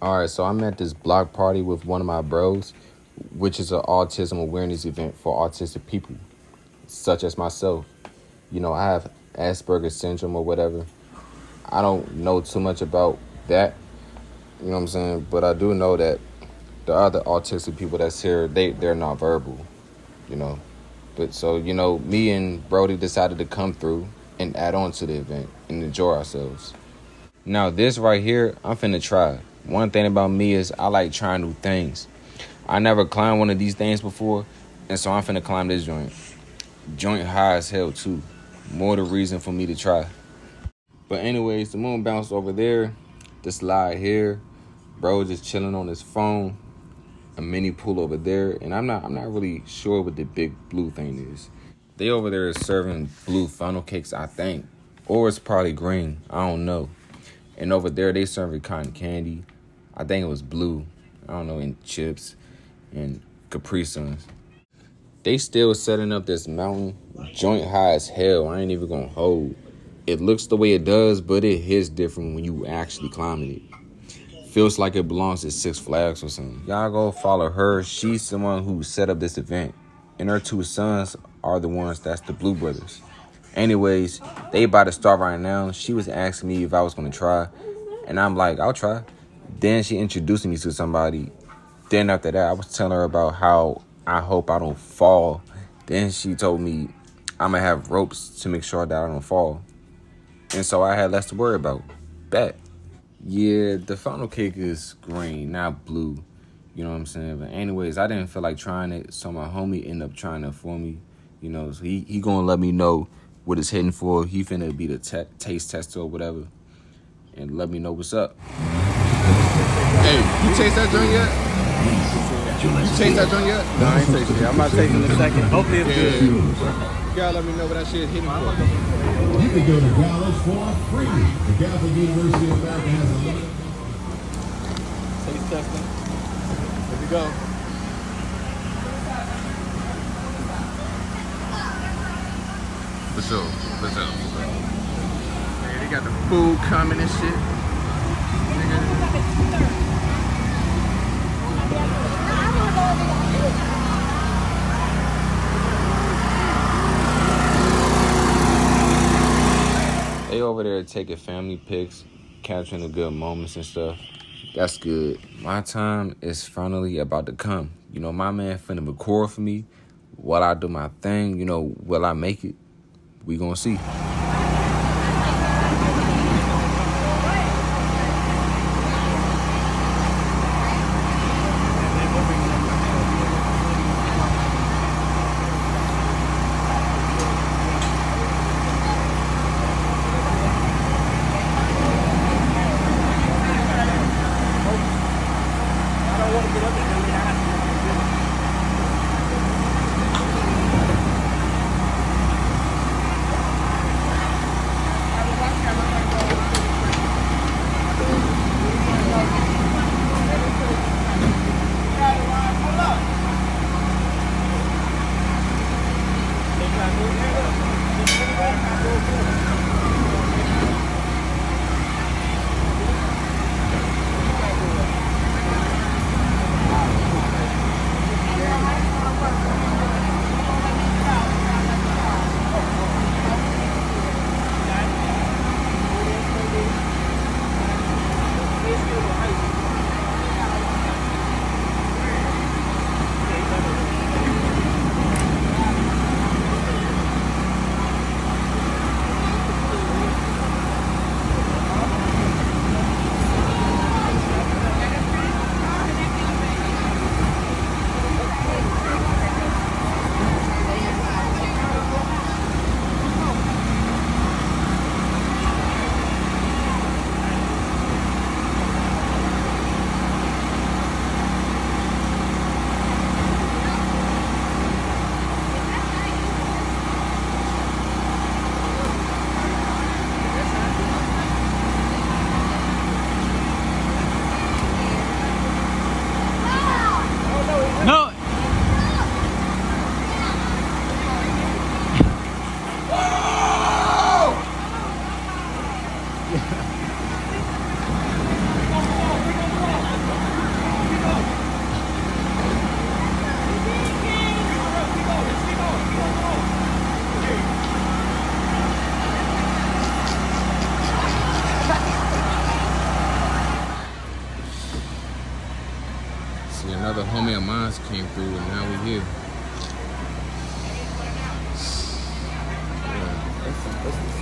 All right, so I'm at this block party with one of my bros, which is an autism awareness event for autistic people, such as myself. You know, I have Asperger's syndrome or whatever. I don't know too much about that, you know what I'm saying? But I do know that the other autistic people that's here, they, they're not verbal, you know. But so, you know, me and Brody decided to come through and add on to the event and enjoy ourselves. Now, this right here, I'm finna try. One thing about me is I like trying new things. I never climbed one of these things before, and so I'm finna climb this joint. Joint high as hell too. More the reason for me to try. But anyways, the moon bounced over there, the slide here, bro just chilling on his phone, a mini pool over there, and I'm not I'm not really sure what the big blue thing is. They over there is serving blue funnel cakes, I think. Or it's probably green. I don't know. And over there they serving cotton candy. I think it was blue. I don't know, and chips and Capri Suns. They still setting up this mountain joint high as hell. I ain't even gonna hold. It looks the way it does, but it hits different when you actually climbing it. Feels like it belongs to Six Flags or something. Y'all go follow her. She's someone who set up this event. And her two sons are the ones that's the Blue Brothers. Anyways, they about to start right now. She was asking me if I was gonna try. And I'm like, I'll try. Then she introduced me to somebody. Then after that, I was telling her about how I hope I don't fall. Then she told me I'm gonna have ropes to make sure that I don't fall. And so I had less to worry about. Bet. Yeah, the funnel cake is green, not blue. You know what I'm saying? But anyways, I didn't feel like trying it, so my homie ended up trying it for me. You know, so he, he gonna let me know what it's hitting for. He finna be the te- taste tester or whatever. And let me know what's up. Hey, you taste that joint yet? You taste that joint yet? No, I ain't tasting it. I'm about to taste it in a second. Hopefully it's good. You gotta let me know what that shit hitting for. You can go to Dallas for free. The Catholic University of America has a limited. Taste testing. Here we go. For sure. For sure. Hey, they got the food coming and shit. They over there taking family pics, capturing the good moments and stuff. That's good. My time is finally about to come. You know, my man finna record for me. While I do my thing, you know, will I make it? We gonna see. See,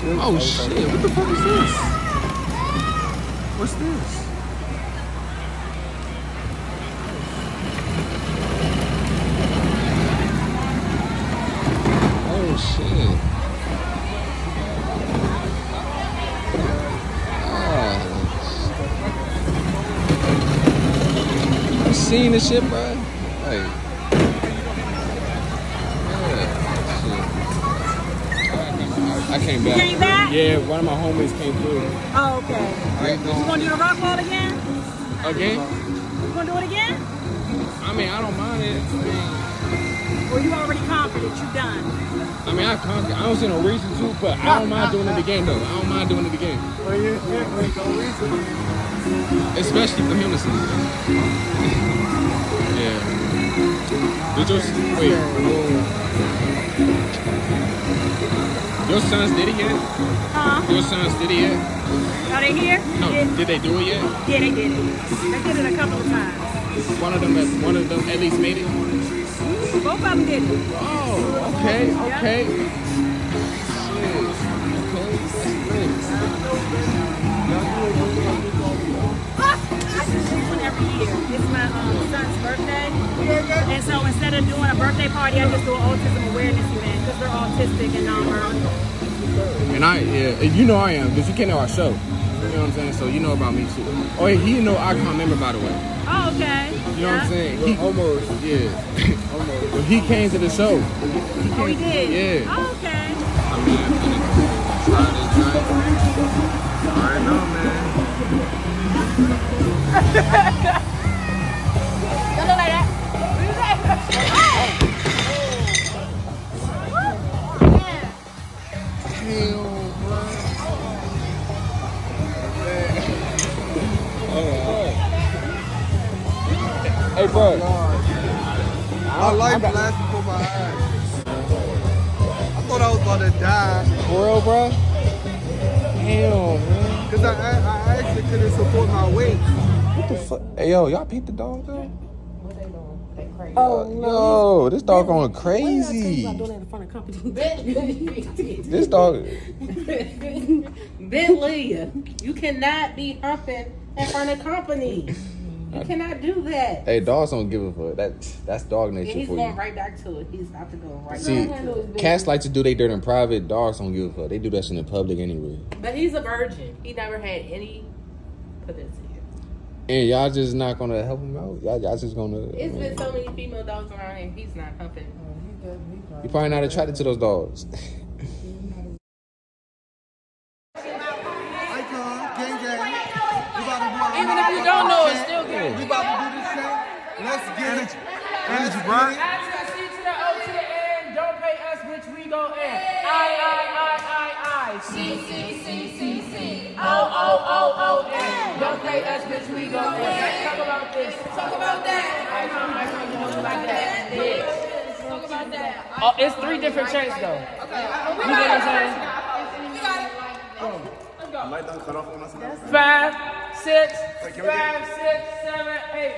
Oh shit! What the fuck is this? What's this? Oh shit! Ah. You seen this shit, bro? Like, yeah, shit. I came back. Came back? Yeah, one of my homies came through. Oh, okay. You gonna do the rock wall again? Again? You gonna do it again? I mean, I don't mind it. I mean, Or you already confident you done? I mean, I, can't, I don't see no reason to, but I don't mind doing it again, though. I don't mind doing it again. Especially for him to see. yeah. Did your, wait. Your sons did it yet? Huh? Your sons did it yet? Are they here? No, Yeah, did they do it yet? yeah, they did it. They did it a couple of times. One of them, one of them at least made it. Both of them did it. Oh, okay, okay. Shit. Okay, that's I just do this one every year. It's my um, son's birthday. And so instead of doing a birthday party, I just do an autism awareness event because they're autistic and nonverbal. great. And I, yeah, you know I am because you came to our show. You know what I'm saying? So you know about me too. Oh, yeah, he know Icon member by the way. Oh, okay. You know what I'm saying? He, almost, yeah. almost. But he came to the show. Oh, he did? Yeah. Oh, okay. I mean, I'm finna try this joint. I know, man. Don't look like that. Hey, bro. My life flashed before my eyes. I thought I was about to die For real, bro? Damn. Because I, I, I actually couldn't support my weight. What the fuck? Hey, yo, y'all peep the dog, though? What they doing? They crazy. Oh, uh, yo, this dog going crazy. This dog, Bentley, you cannot be humping in front of company. You cannot do that. hey, dogs don't give a fuck. That, that's dog nature. And nature he's for going you. right back to it. He's about to go right See, back to it. cats like to do their dirt in private. Dogs don't give a fuck. They do that shit in the public anyway. But he's a virgin. He never had any. Put this here. And y'all just not gonna help him out. Y'all, y'all just gonna. It's been so many female dogs around here. He's not humping. You probably not attracted to those dogs. it's still good. We about to do this shit. Let's get it. Let's get it. Access C to the O to the N. Don't pay us, bitch. We go in. I, I, I, I, I. C, C, C, C, C. O, O, O, O, N. Don't pay us, bitch. We go in. Let's talk about this. Talk about that. I come, I come, you know, like that. Bitch. Talk about that. Oh, it's three different chains, though. Okay. You get what I'm saying? Five, six, five, six, seven, eight.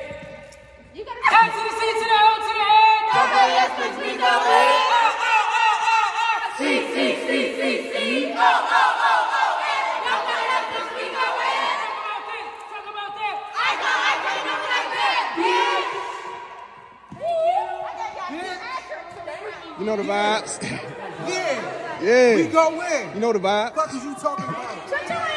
You gotta X to the C to the O to the N. Don't pay we go in. Oh, oh, oh, oh, oh. C, C, C, C, C. Oh, oh, oh, oh, N. Don't pay we go in. Talk about this, talk about that. I know, I can't do like that. Yeah. You know the vibes. Yeah. Yeah. We go in. You know the vibes. What is you talking about?